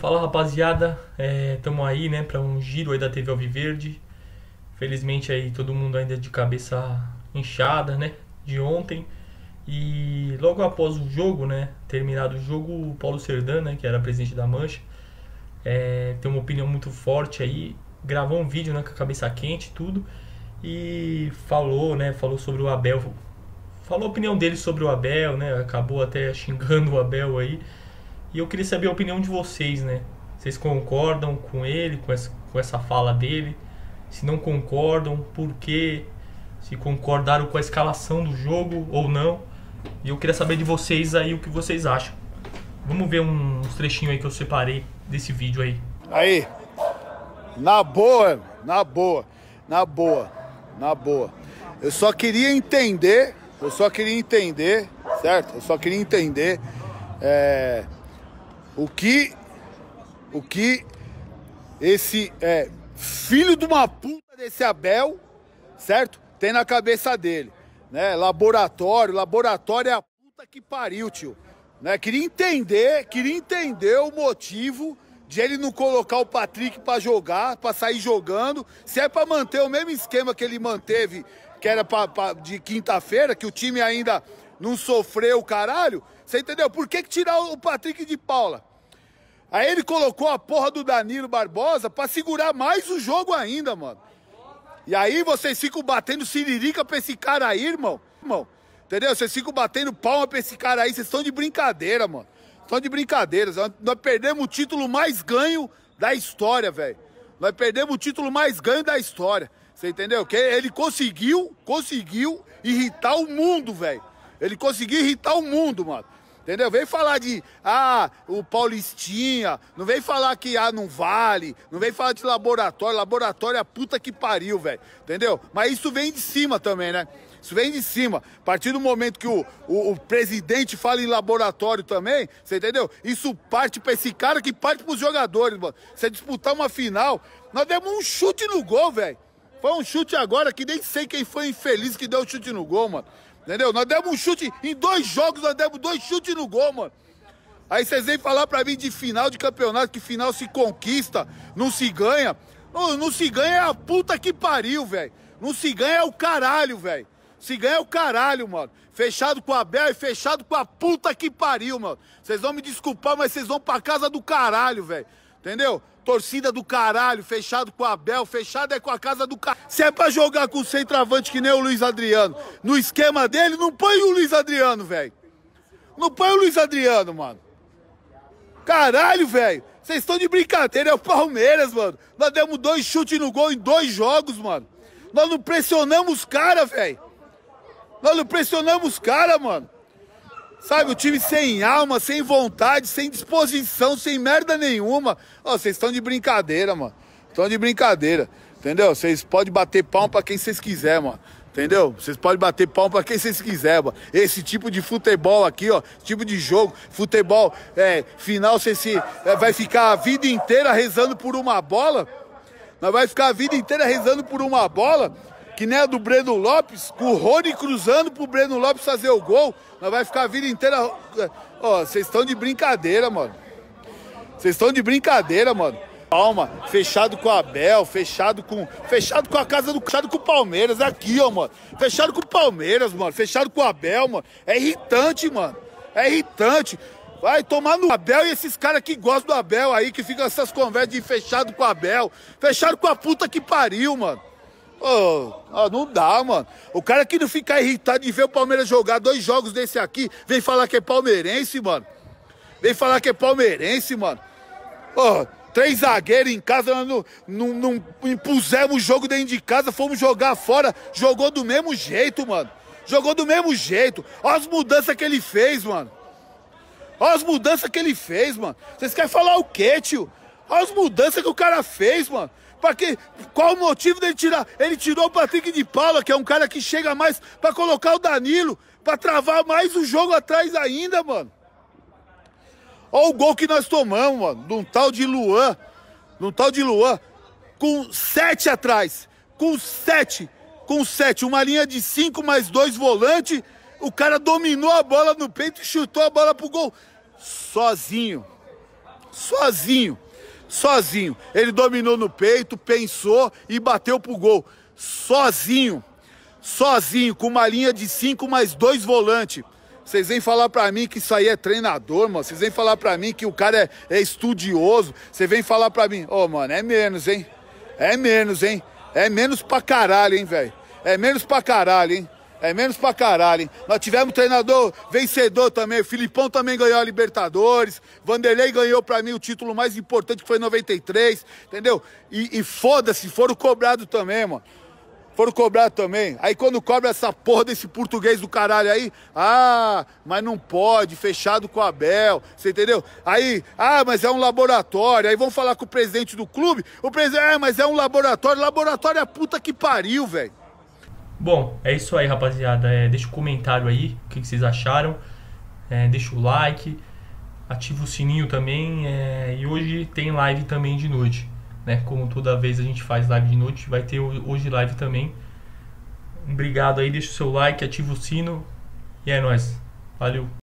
Fala rapaziada, estamos é, aí né, para um giro aí da TV Alviverde. Felizmente aí todo mundo ainda de cabeça inchada, né, de ontem. E logo após o jogo, né, terminado o jogo, o Paulo Serdan, né, que era presidente da Mancha, é, tem uma opinião muito forte aí, gravou um vídeo né, com a cabeça quente tudo e falou, né, falou sobre o Abel, falou a opinião dele sobre o Abel, né, acabou até xingando o Abel aí. E eu queria saber a opinião de vocês, né? Vocês concordam com ele, com essa, com essa fala dele? Se não concordam, por quê? Se concordaram com a escalação do jogo ou não? E eu queria saber de vocês aí o que vocês acham. Vamos ver uns trechinhos aí que eu separei desse vídeo aí. Aí, na boa, na boa, na boa, na boa. Eu só queria entender, eu só queria entender, certo? Eu só queria entender é, o que o que esse é, filho de uma puta desse Abel, certo? Tem na cabeça dele, né? Laboratório, laboratório é a puta que pariu, tio. Né? Queria entender, queria entender o motivo de ele não colocar o Patrick para jogar, para sair jogando, se é para manter o mesmo esquema que ele manteve, que era pra, pra de quinta-feira, que o time ainda não sofreu o caralho, você entendeu? Por que, que tirar o Patrick de Paula? Aí ele colocou a porra do Danilo Barbosa pra segurar mais o jogo ainda, mano. E aí vocês ficam batendo siririca pra esse cara aí, irmão. Irmão, entendeu? Vocês ficam batendo palma pra esse cara aí. Vocês estão de brincadeira, mano. Estão de brincadeira. Nós perdemos o título mais ganho da história, velho. Nós perdemos o título mais ganho da história. Você entendeu? Que ele conseguiu, conseguiu irritar o mundo, velho. Ele conseguiu irritar o mundo, mano. Entendeu? Vem falar de, ah, o Paulistinha, não vem falar que, ah, não vale, não vem falar de laboratório, laboratório é a puta que pariu, velho. Entendeu? Mas isso vem de cima também, né? Isso vem de cima. A partir do momento que o, o, o presidente fala em laboratório também, você entendeu? Isso parte pra esse cara que parte pros jogadores, mano. Você disputar uma final, nós demos um chute no gol, velho. Foi um chute agora que nem sei quem foi infeliz que deu o chute no gol, mano. Entendeu? Nós demos um chute, em dois jogos nós demos dois chutes no gol, mano. Aí vocês vêm falar pra mim de final de campeonato, que final se conquista, não se ganha. Não, não se ganha é a puta que pariu, velho. Não se ganha é o caralho, velho. Se ganha é o caralho, mano. Fechado com a Bel e fechado com a puta que pariu, mano. Vocês vão me desculpar, mas vocês vão pra casa do caralho, velho. Entendeu? Torcida do caralho, fechado com o Abel, fechado é com a casa do caralho. Se é pra jogar com o centroavante que nem o Luiz Adriano, no esquema dele, não põe o Luiz Adriano, velho. Não põe o Luiz Adriano, mano. Caralho, velho. Vocês estão de brincadeira, é o Palmeiras, mano. Nós demos dois chutes no gol em dois jogos, mano. Nós não pressionamos os cara, velho. Nós não pressionamos os cara, mano. Sabe, o time sem alma, sem vontade, sem disposição, sem merda nenhuma. Ó, vocês estão de brincadeira, mano. Estão de brincadeira. Entendeu? Vocês podem bater palma pra quem vocês quiserem, mano. Entendeu? Vocês podem bater palma pra quem vocês quiserem, mano. Esse tipo de futebol aqui, ó, tipo de jogo, futebol, é, final, você se, é, vai ficar a vida inteira rezando por uma bola. Nós vai ficar a vida inteira rezando por uma bola que nem a do Breno Lopes, com o Rony cruzando pro Breno Lopes fazer o gol. Nós vai ficar a vida inteira. Ó, vocês estão de brincadeira, mano. Vocês estão de brincadeira, mano. Palma, fechado com a Abel, fechado com. Fechado com a casa do. Fechado com o Palmeiras, aqui, ó, mano. Fechado com o Palmeiras, mano. Fechado com o Abel, mano. É irritante, mano. É irritante. Vai tomar no Abel e esses caras que gostam do Abel aí, que ficam essas conversas de fechado com o Abel. Fechado com a puta que pariu, mano. Oh, oh, não dá, mano. O cara que não fica irritado de ver o Palmeiras jogar dois jogos desse aqui, vem falar que é palmeirense, mano. Vem falar que é palmeirense, mano. Oh, três zagueiros em casa, não, não, não impusemos o jogo dentro de casa, fomos jogar fora, jogou do mesmo jeito, mano. Jogou do mesmo jeito. Olha as mudanças que ele fez, mano. Olha as mudanças que ele fez, mano. Vocês querem falar o quê, tio? Olha as mudanças que o cara fez, mano. Pra que, qual o motivo dele tirar? Ele tirou o Patrick de Paula, que é um cara que chega mais para colocar o Danilo, para travar mais o jogo atrás ainda, mano. Olha o gol que nós tomamos, mano, de um tal de Luan, de um tal de Luan, com sete atrás, com sete, com sete, uma linha de cinco mais dois volantes, o cara dominou a bola no peito e chutou a bola pro gol sozinho sozinho. Sozinho. Ele dominou no peito, pensou e bateu pro gol. Sozinho. Sozinho, com uma linha de cinco mais dois volantes. Vocês vêm falar pra mim que isso aí é treinador, mano. Vocês vêm falar pra mim que o cara é, é estudioso. Você vem falar pra mim, ô, oh, mano, é menos, hein? É menos, hein? É menos pra caralho, hein, velho? É menos pra caralho, hein? É menos pra caralho, hein? Nós tivemos treinador vencedor também. O Filipão também ganhou a Libertadores. Vanderlei ganhou pra mim o título mais importante que foi em 93, entendeu? E, e foda-se, foram cobrados também, mano. Foram cobrados também. Aí quando cobra essa porra desse português do caralho aí, ah, mas não pode, fechado com a Abel, você entendeu? Aí, ah, mas é um laboratório. Aí vão falar com o presidente do clube, o presidente, é, mas é um laboratório. Laboratório é a puta que pariu, velho. Bom, é isso aí, rapaziada. É, deixa um comentário aí, o que, que vocês acharam. É, deixa o like, ativa o sininho também. É, e hoje tem live também de noite. Né? Como toda vez a gente faz live de noite, vai ter hoje live também. Obrigado aí, deixa o seu like, ativa o sino. E é nóis. Valeu.